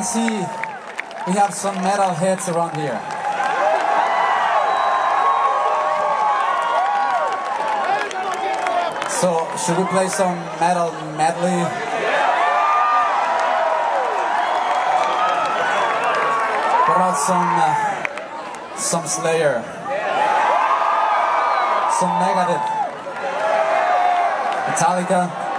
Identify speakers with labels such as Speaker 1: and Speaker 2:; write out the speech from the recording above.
Speaker 1: can see we have some metal heads around here. So, should we play some metal medley? What about some uh, some Slayer? Some Megadeth? Metallica?